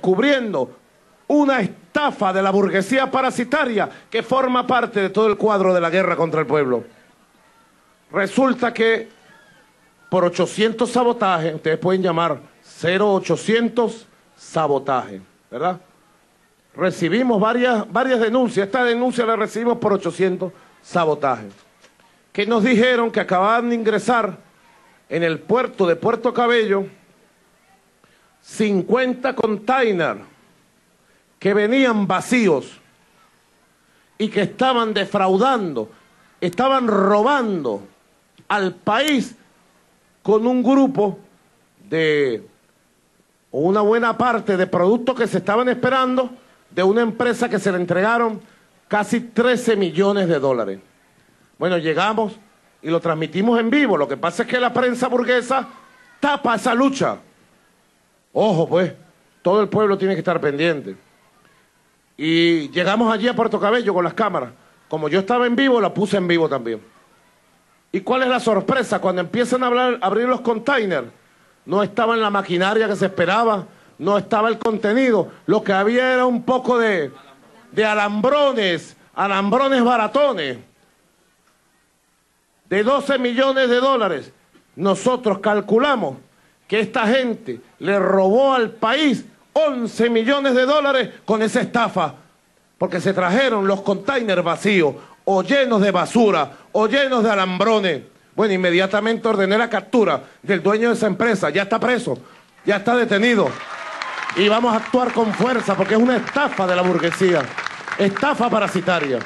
Cubriendo una estafa de la burguesía parasitaria que forma parte de todo el cuadro de la guerra contra el pueblo. Resulta que por 800 sabotajes, ustedes pueden llamar 0800 sabotaje, ¿verdad? Recibimos varias, varias denuncias, esta denuncia la recibimos por 800 sabotajes, que nos dijeron que acababan de ingresar en el puerto de Puerto Cabello 50 containers que venían vacíos y que estaban defraudando, estaban robando al país con un grupo de una buena parte de productos que se estaban esperando de una empresa que se le entregaron casi 13 millones de dólares. Bueno, llegamos y lo transmitimos en vivo. Lo que pasa es que la prensa burguesa tapa esa lucha. Ojo, pues, todo el pueblo tiene que estar pendiente. Y llegamos allí a Puerto Cabello con las cámaras. Como yo estaba en vivo, la puse en vivo también. ¿Y cuál es la sorpresa? Cuando empiezan a, hablar, abrir los containers, no estaba en la maquinaria que se esperaba, no estaba el contenido. Lo que había era un poco de, de alambrones, alambrones baratones, de 12 millones de dólares. Nosotros calculamos que esta gente le robó al país 11 millones de dólares con esa estafa, porque se trajeron los containers vacíos, o llenos de basura, o llenos de alambrones. Bueno, inmediatamente ordené la captura del dueño de esa empresa, ya está preso, ya está detenido. Y vamos a actuar con fuerza porque es una estafa de la burguesía, estafa parasitaria.